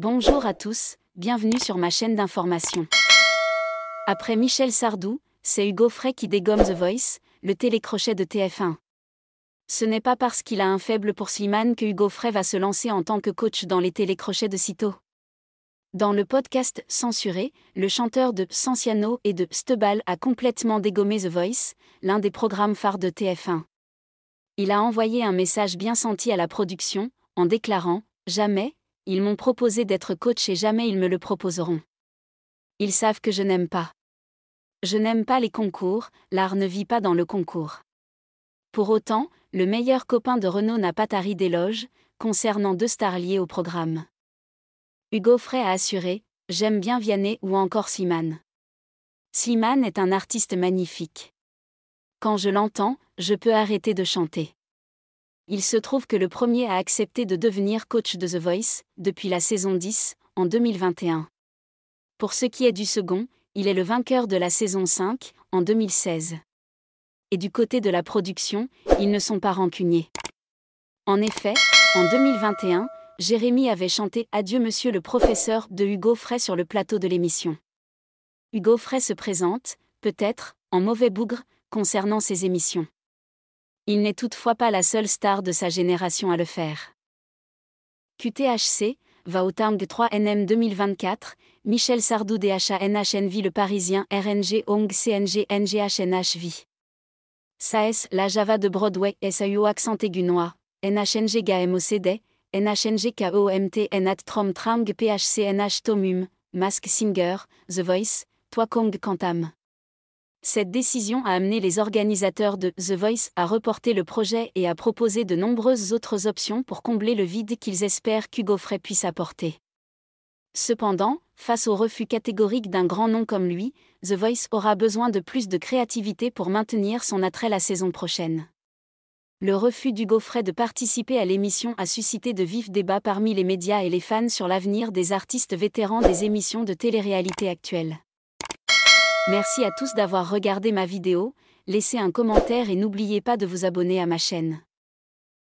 Bonjour à tous, bienvenue sur ma chaîne d'information. Après Michel Sardou, c'est Hugo Frey qui dégomme The Voice, le télécrochet de TF1. Ce n'est pas parce qu'il a un faible pour Slimane que Hugo Frey va se lancer en tant que coach dans les télécrochets de sitôt. Dans le podcast Censuré, le chanteur de Sanciano et de Stebal a complètement dégommé The Voice, l'un des programmes phares de TF1. Il a envoyé un message bien senti à la production, en déclarant Jamais, ils m'ont proposé d'être coach et jamais ils me le proposeront. Ils savent que je n'aime pas. Je n'aime pas les concours, l'art ne vit pas dans le concours. Pour autant, le meilleur copain de Renault n'a pas tari d'éloges, concernant deux stars liées au programme. Hugo Frey a assuré J'aime bien Vianney ou encore Slimane. Slimane est un artiste magnifique. Quand je l'entends, je peux arrêter de chanter. Il se trouve que le premier a accepté de devenir coach de The Voice, depuis la saison 10, en 2021. Pour ce qui est du second, il est le vainqueur de la saison 5, en 2016. Et du côté de la production, ils ne sont pas rancuniers. En effet, en 2021, Jérémy avait chanté Adieu Monsieur le professeur de Hugo Frey sur le plateau de l'émission. Hugo Frey se présente, peut-être, en mauvais bougre, concernant ses émissions. Il n'est toutefois pas la seule star de sa génération à le faire. QTHC, va au terme de 3NM 2024, Michel Sardou DHANHNV Le Parisien RNG ONG CNG NGHNHV. SAES La Java de Broadway SAUO accent aigu noir, NHNG GAMOCD, NHNG KOMT NAT Trom Trang PHC NH Tomum, Mask Singer, The Voice, Toi Kong Kantam. Cette décision a amené les organisateurs de The Voice à reporter le projet et à proposer de nombreuses autres options pour combler le vide qu'ils espèrent qu'Hugo Frey puisse apporter. Cependant, face au refus catégorique d'un grand nom comme lui, The Voice aura besoin de plus de créativité pour maintenir son attrait la saison prochaine. Le refus d'Hugo Frey de participer à l'émission a suscité de vifs débats parmi les médias et les fans sur l'avenir des artistes vétérans des émissions de télé-réalité actuelles. Merci à tous d'avoir regardé ma vidéo, laissez un commentaire et n'oubliez pas de vous abonner à ma chaîne.